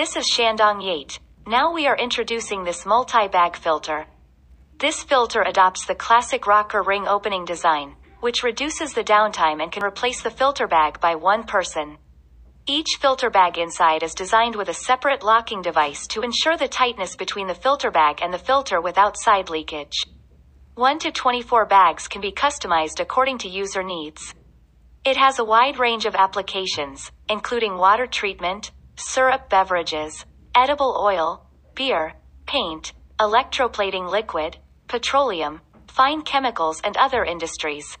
This is Shandong Yate. Now we are introducing this multi-bag filter. This filter adopts the classic rocker ring opening design, which reduces the downtime and can replace the filter bag by one person. Each filter bag inside is designed with a separate locking device to ensure the tightness between the filter bag and the filter without side leakage. 1 to 24 bags can be customized according to user needs. It has a wide range of applications, including water treatment, syrup beverages, edible oil, beer, paint, electroplating liquid, petroleum, fine chemicals and other industries.